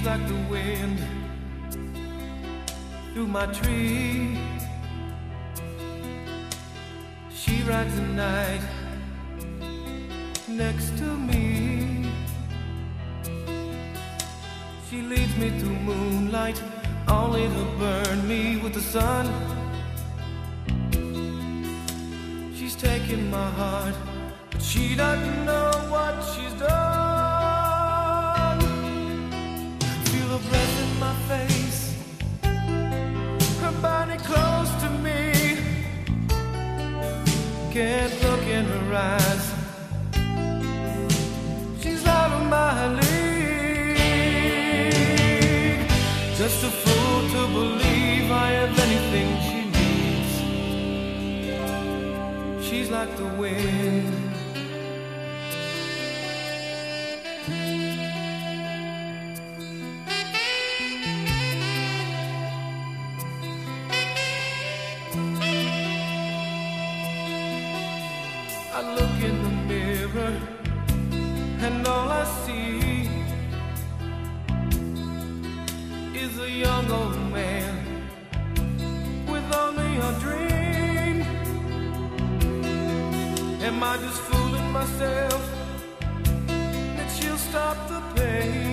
She's like the wind through my tree. She rides the night next to me. She leads me through moonlight, only to burn me with the sun. She's taking my heart, but she doesn't know what she's done. She's of my league. Just a fool to believe I have anything she needs. She's like the wind. I look in the mirror and all I see is a young old man with only a dream. Am I just fooling myself that she'll stop the pain?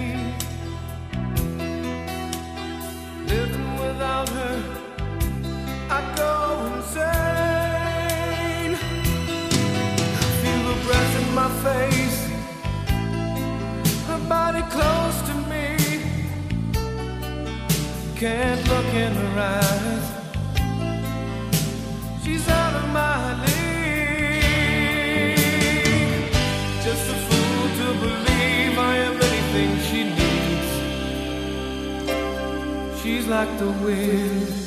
Can't look in her eyes. She's out of my league. Just a fool to believe I am anything she needs. She's like the wind.